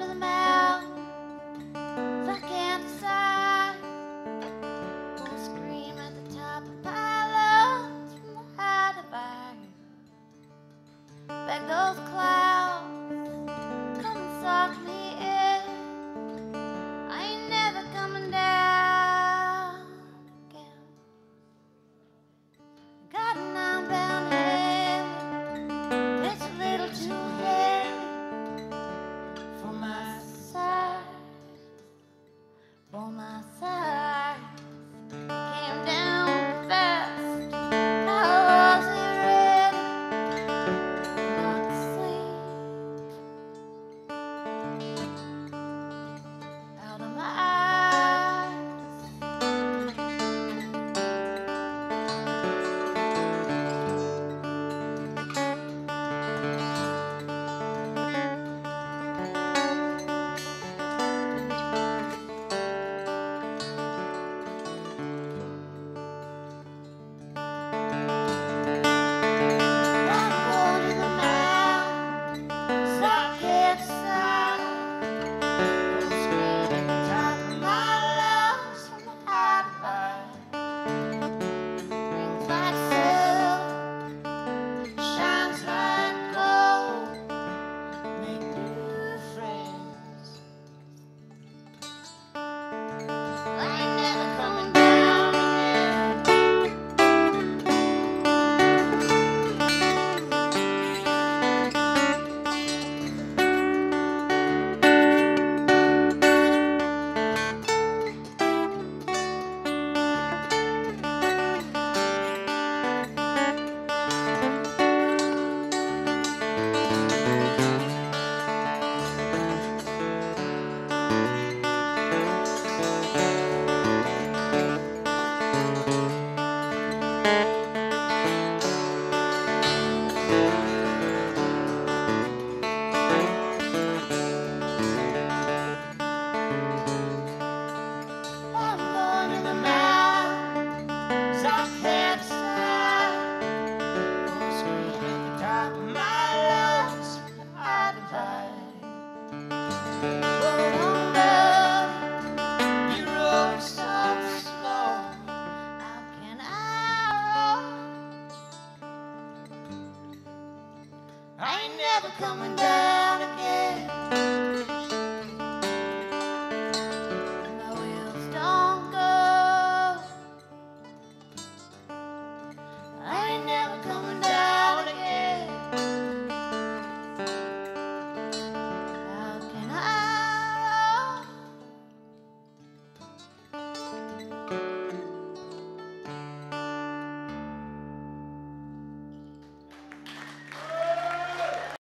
to the. If I can't decide, I scream at the top of my lungs from the height of. Back those clouds. Never coming down.